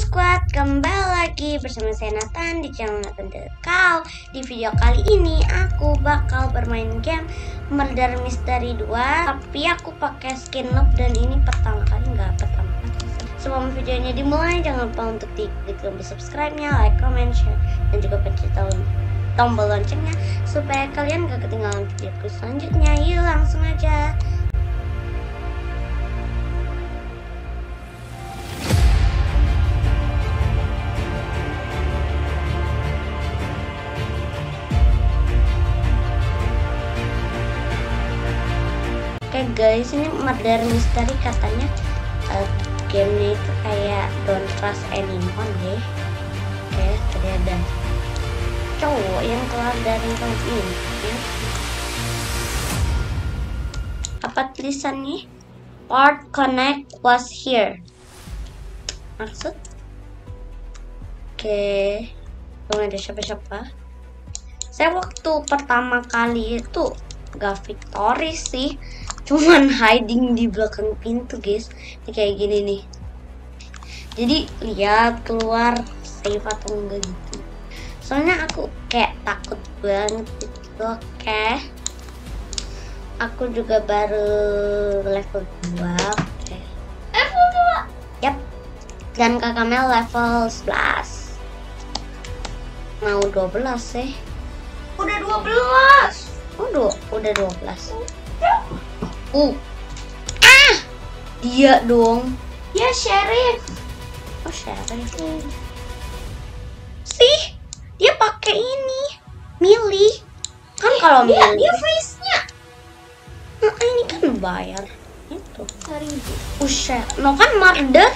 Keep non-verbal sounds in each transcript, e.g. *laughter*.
Squad, kembali lagi bersama saya Nathan di channel Nathan Kau. Di video kali ini aku bakal bermain game Murder Mystery 2 Tapi aku pakai skin noob dan ini pertama kali nggak pertama kali. Sebelum videonya dimulai jangan lupa untuk klik tombol subscribe-nya, like, comment, share Dan juga pencet tombol loncengnya Supaya kalian gak ketinggalan videoku selanjutnya. Yuk langsung aja guys, ini murder mystery katanya uh, gamenya itu kayak don't trust anyone deh. Oke, tadi ada cowok yang keluar dari room ini. Ya. Apa tulisannya? Part connect was here. Maksud? Oke, belum ada siapa-siapa. Saya waktu pertama kali itu gak victory sih cuman hiding di belakang pintu guys. Ini kayak gini nih. Jadi lihat keluar save atau enggak gitu. Soalnya aku kayak takut banget gitu. Oke. Okay. aku juga baru level 2 oke. Okay. level 2 yap. Dan kakak Mel level 11 mau 12 sih. Udah 12 udah udah 12 Uh. Ah! Dia dong. Ya, Sheriff. Oh, Sheriff. Sih, dia pakai ini. Milih. Kan kalau dia, milih. dia face-nya. Nah, ini kan bayar. Itu. Seribu. Usha. No kan murder.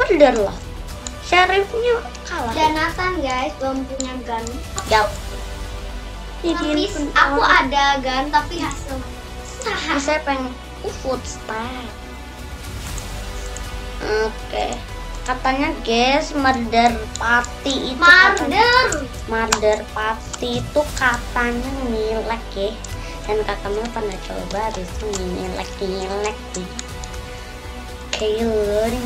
Murder lah. Sheriffnya kalah. Dan Nathan guys belum punya gun. Yap. Tapi aku ada gun tapi hasil Nah, saya pengen uh, footstep. Oke. Okay. Katanya guys, murder party itu murder. Murder party itu katanya nilek ya. Dan kakaknya pernah coba habis itu nilek nilek sih. Kayak.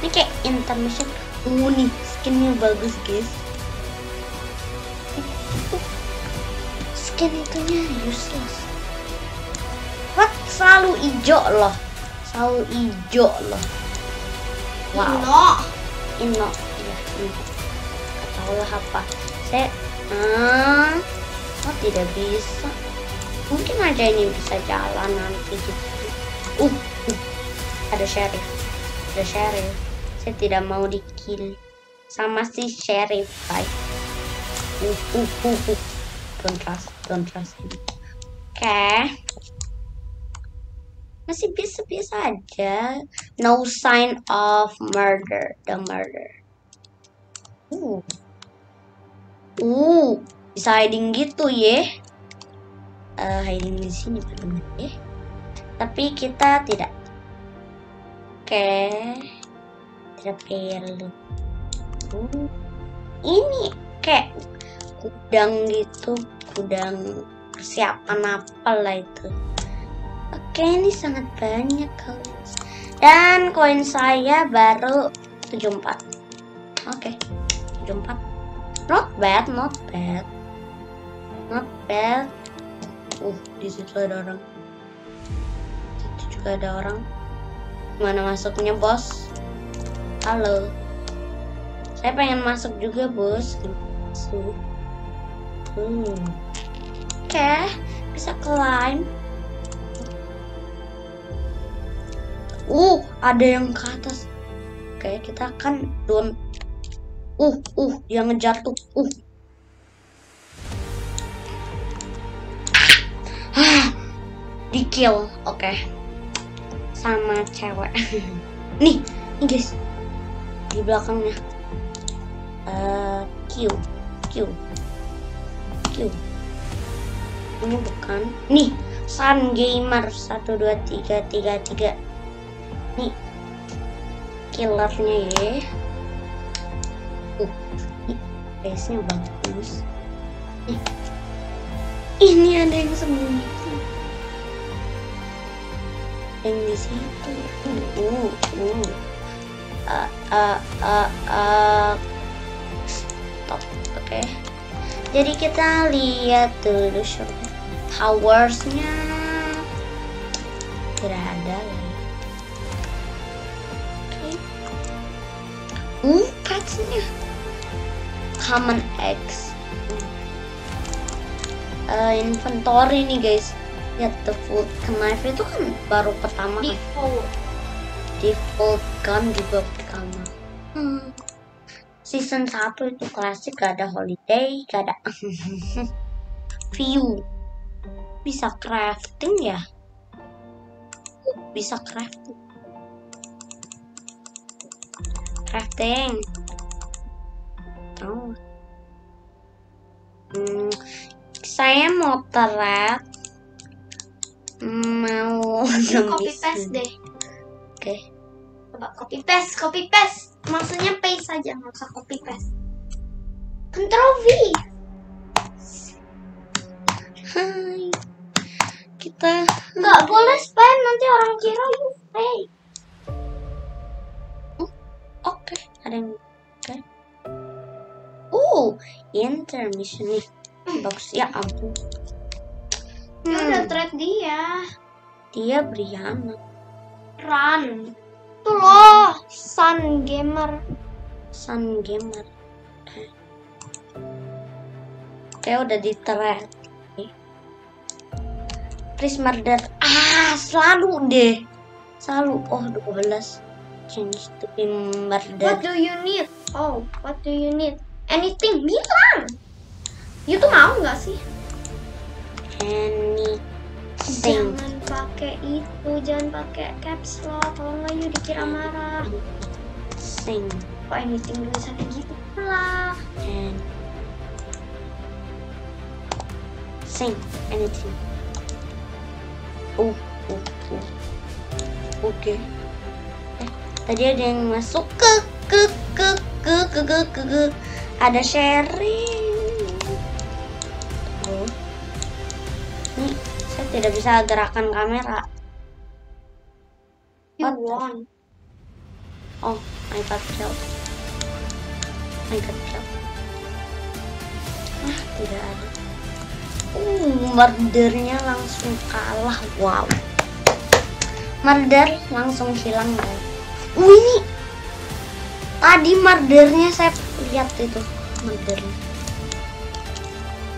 Ini kayak intermission. Uh nih, skinnya bagus guys. Skin itunya useless. What selalu hijau loh. Selalu hijau loh. Wow. Ino. Ino. Iya Ino. Tahu lah apa. Saya hmm, oh tidak bisa. Mungkin aja ini bisa jalan nanti gitu. Uh, uh. Ada sheriff. Ada sheriff. Saya tidak mau di kill sama si sheriff baik uh, uh, uh, uh. Don't trust him oke okay. masih bisa bisa aja. No sign of murder. The murder. Uh uh bisa hiding gitu ya uh, hiding di sini teman ya tapi kita tidak. Oke. Okay. tidak perlu uh, ini kayak gudang gitu gudang persiapan apa lah itu. Oke ini sangat banyak koin dan koin saya baru 74 oke 74 not bad not bad. Not bad. Uh di situ ada orang. Situ juga ada orang. Mana masuknya bos? Halo. Saya pengen masuk juga bos. Masuk Hmm. Oke, okay, bisa climb. Uh, ada yang ke atas. Oke, okay, kita akan don. Uh, uh, dia ngejatuh. Uh. Ah, di kill. Oke. Okay. Sama cewek. *laughs* nih, nih guys. Di belakangnya. Uh, Q. Q ini bukan nih Sun Gamer 12333 nih killernya ya uh face nya bagus nih. ini ada yang sembunyi yang di situ uh, uh, uh. uh, uh, uh, stop oke okay. jadi kita lihat dulu towersnya tidak ada lagi oke okay. uh petsnya common eggs uh, inventory nih guys lihat the food knife itu kan baru pertama kan? Default. default gun juga pertama hmm. season 1 itu klasik gak ada holiday gak ada *laughs* view bisa crafting ya? Bisa crafting. Crafting. Oh. hmm, saya mau terat mau copy paste deh. Oke. Okay. coba copy paste copy paste. Maksudnya paste saja nggak usah copy paste. Control V. Hai kita nggak boleh spam nanti orang kira you fake. Oke. Okay. ada yang oke okay. uh intermission nih box. Ya ampun. Hmm. udah thread dia. Dia Brianna. Run tuh loh sun gamer. Sun gamer. Kayak udah di thread please murder ah selalu deh. Selalu. Oh 12 change to be murder what do you need? Oh what do you need? Anything? Bilang. You tuh mau nggak sih? Anything. Jangan pakai itu. Jangan pakai caps lock. Kalau nggak you dikira marah. Sing kok anything tulisannya gitu lah and sing anything oh oke. Okay. eh, tadi ada yang masuk. Ke ke ke ke ke ke ke, ke. ada sharing. Oh saya tidak bisa gerakan kamera. What won oh I got killed I got killed ah tidak ada uh murdernya langsung kalah wow. Murder langsung hilang uh ini. Tadi murdernya saya lihat itu murdernya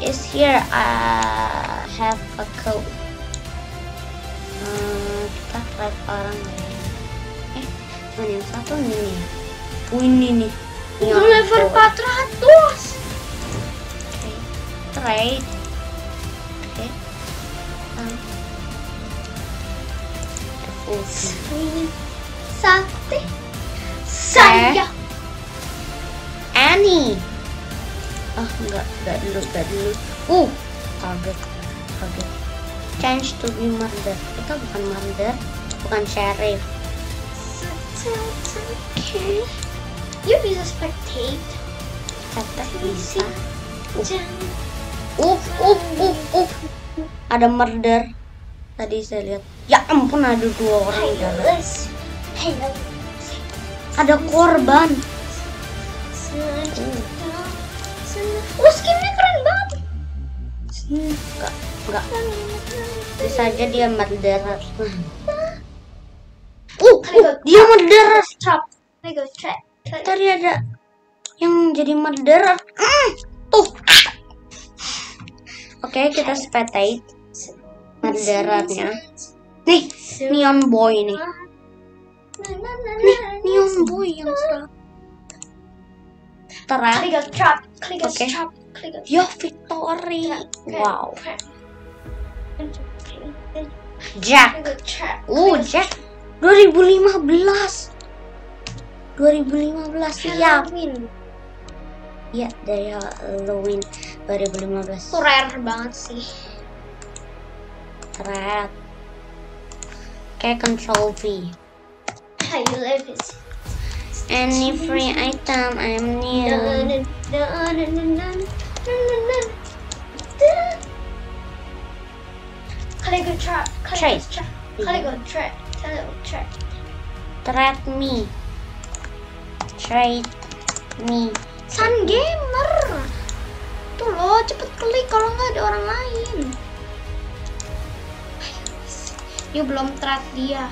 is here I have a code Hmm, kita try orang ya. Eh cuma yang satu? Ini nih. Oh ini nih. Yang level code. 400 Oke. Trade. Sate saya Annie. Oh enggak, enggak dulu, enggak dulu. Uh, kaget, kaget. Change to be murder. Kita bukan murder, bukan sheriff. Oke. You bisa spectate. Tetap bisa. Uh, uh, uh, uh. Ada murder. Tadi saya lihat. Ya ampun ada dua orang di dalam. Ada korban. Oh, skinnya keren banget. Enggak, enggak. Bisa aja dia murderer. Uh, uh, dia murderer. Lego trap. Tadi ada yang jadi murderer. Mm, tuh. Oke, kita spectate murderernya. Nih, neon boy nih. Nih, neon boy yang serang. Terang. Lego trap. Lego Oke. trap. Yo, victory. Wow. Jack. Uh, Jack 2015. 2015 siap. Ya, dari Halloween 2015. Itu rare banget sih. Red. Kayak control V. You live is. Any free item I'm new. Lego trap. Trap. Trap. Trap. Me. trade me. Sun Gamer. Tuh loh, cepet klik kalau nggak ada orang lain. Yuk belum trade dia.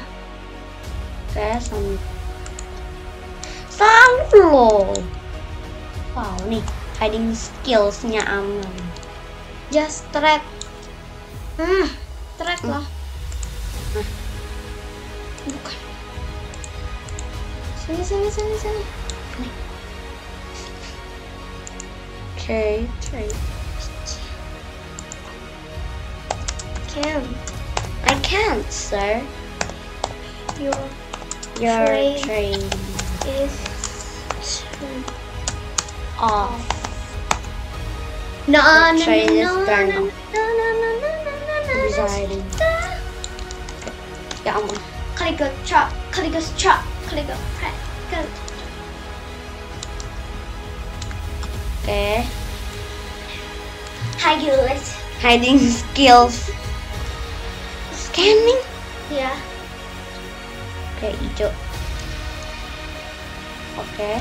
Oke, sama. Selalu loh. Wow, nih hiding skillsnya aman. Just trade. Hmm, lah. Hmm. Bukan. Sini sini sini sini. Oke, trade. Can I can't, sir. your Your Trade. trade is off. no no no Trade is no turned no off. no no no no no no no Residing. Ya ampun. Klik ke chop, klik ke chop, klik ke Oke. Hi guys. Hiding skills. Scanning. Ya. Oke, hijau. Oke.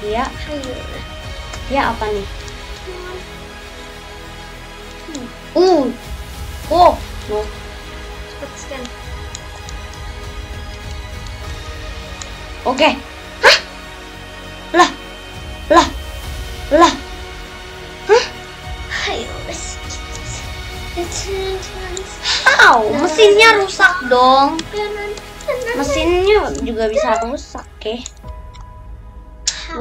Hi guys. dia apa nih? Uh. Oh. No. Cepet scan. Oke. Hah? Dong. Mesinnya juga bisa rusak, oke.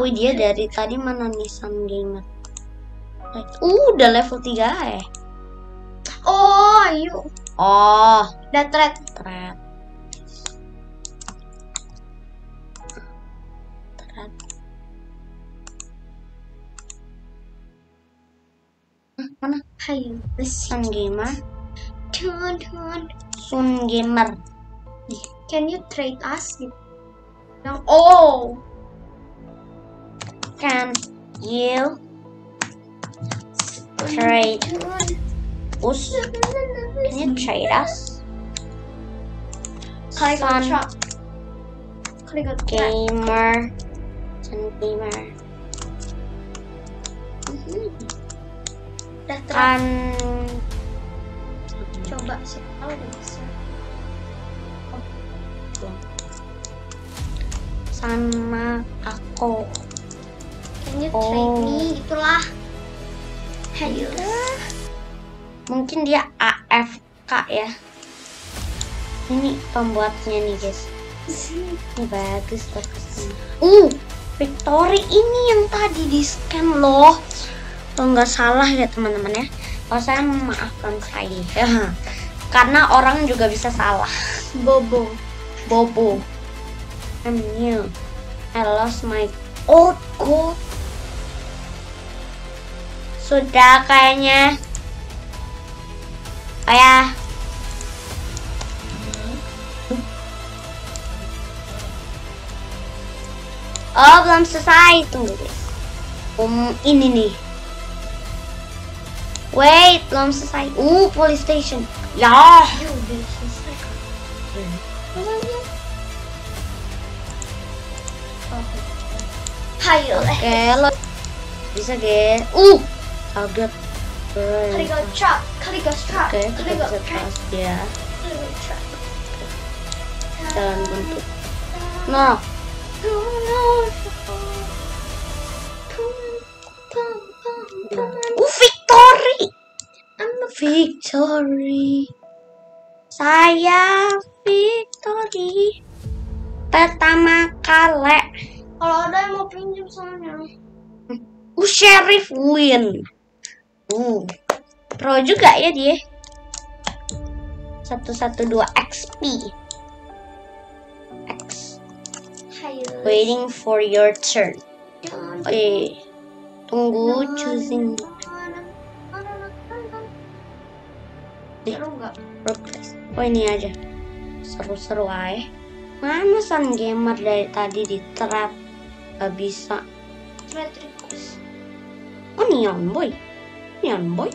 Wih, dia dari tadi mana nih Sun Gamer? Uh, udah level 3 eh. Oh, yuk. Oh, Udah thread. Thread. Mana? Guys. Sun Gamer? Turn, turn. Sun Gamer. Can you trade us? Yang oh. Can you trade us? Can you trade us? Klik on Sun shop. Klik on. Gamer. Sun Gamer. Mhm. Kan Udah bisa. sama aku. You Oh. trade me? Itulah. Hayo. Mungkin dia AFK ya. Ini pembuatnya nih guys. *laughs* Ini bagus bagusnya. Uh, Victory ini yang tadi di scan loh. Kalau nggak salah ya teman-teman ya. Kalau saya memaafkan saya. *laughs* Karena orang juga bisa salah. Bobo. Bobo. I'm new. I lost my old gold. Sudah kayaknya. Oh ya. Oh, belum selesai. Tunggu. Um, ini nih. Wait, belum selesai. Uh, police station. Ya udah selesai. Hayo. Oke, lo bisa deh. Uh, kita bisa pas dia dalam bentuk. Nah, uh, victory. Victory. Saya victory. Pertama kali. Kalau ada yang mau pinjam soalnya. Uh, sheriff win. Uh, pro juga ya dia. 112 XP. X. Waiting for your turn. Oke. Tunggu choosing Seru nggak? progress. Oh ini aja. Seru-seru aja. Mana Sun Gamer dari tadi di trap? Gak bisa. Request. Oh Neon Boy. Neon Boy.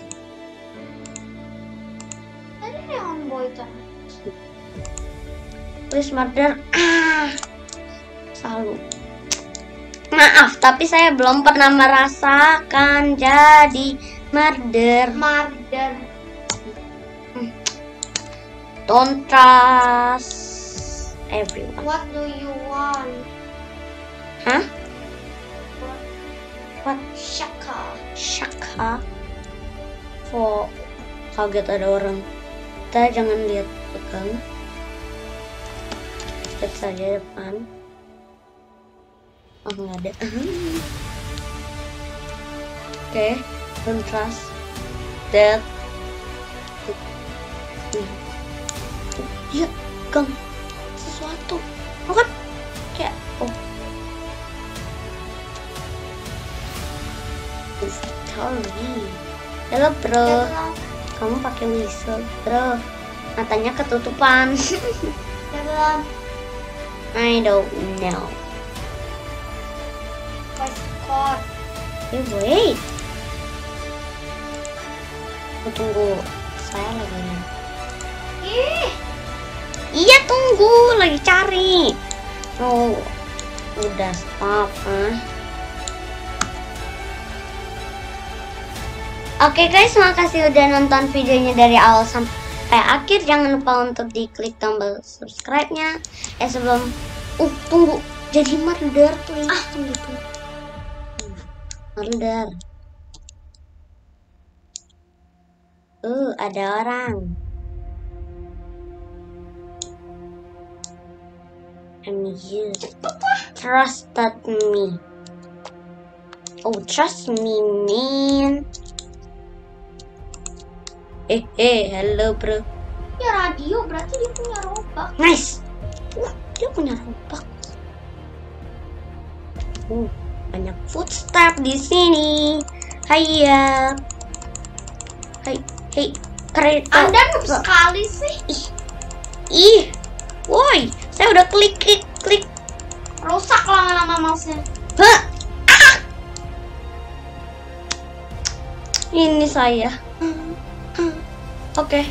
Tadi neon boy kan. Please murder. Ah. Selalu. Maaf, tapi saya belum pernah merasakan jadi murder. Murder. Don't trust everyone. What do you want? Hah? What? Shaka. Shaka. Kok kaget ada orang. Kita jangan lihat belakang. Lihat saja depan. Oh, nggak ada. *laughs* Oke, don't trust that. Iya, gang sesuatu. Oh kan kayak oh. Story. Halo bro, kamu pakai whistle bro. Matanya ketutupan. Dalam I don't know. code. Eh wait. Tunggu saya lagi. Iya tunggu, lagi cari. Oh, udah stop. ah. Oke guys, makasih udah nonton videonya dari awal sampai akhir. Jangan lupa untuk diklik tombol subscribe-nya. Eh sebelum, uh tunggu, jadi murder please. Ah tunggu tunggu. Murder. Uh, ada orang. I'm you. Trusted me. Oh, trust me, man. Eh, eh, hello, bro. ya radio berarti dia punya robak. Nice. Wah, dia punya robak. Uh, banyak footstep di sini. Hiya. Hai, hey, kereta. Anda sekali sih. Ih, woi, saya udah klik, klik, klik. Rusak lama-lama mouse-nya. Hah? Ah! Ini saya. Oke.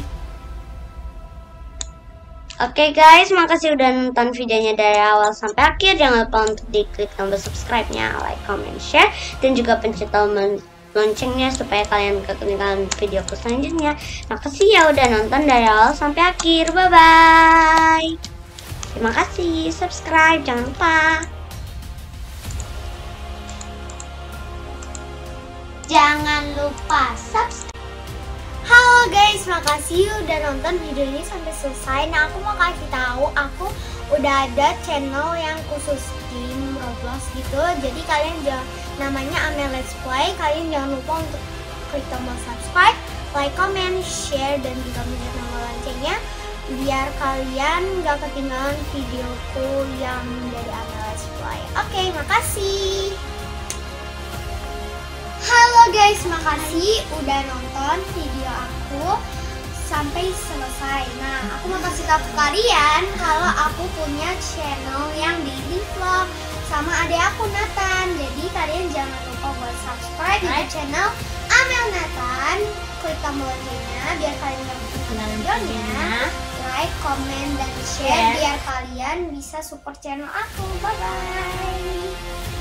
Oke guys, makasih udah nonton videonya dari awal sampai akhir. Jangan lupa untuk diklik tombol subscribe-nya, like, comment, share, dan juga pencet tombol loncengnya supaya kalian gak ketinggalan videoku selanjutnya. Makasih ya udah nonton dari awal sampai akhir. Bye bye. Terima kasih, subscribe jangan lupa. Jangan lupa subscribe. Halo guys, makasih udah nonton video ini sampai selesai. Nah, aku mau kasih tahu aku udah ada channel yang khusus game Roblox gitu. Jadi kalian jangan namanya Amel Let's Play. Kalian jangan lupa untuk klik tombol subscribe, like, comment, share dan juga tombol loncengnya biar kalian gak ketinggalan videoku yang dari Amel Play. Oke, makasih. Halo guys, makasih udah nonton video aku sampai selesai. Nah, aku mau kasih tahu ke kalian kalau aku punya channel yang daily vlog sama adik aku Nathan. Jadi kalian jangan lupa buat subscribe di channel Amel Nathan. Klik tombol loncengnya biar kalian gak ketinggalan videonya. Like, comment, dan share Share. biar kalian bisa support channel aku. Bye bye.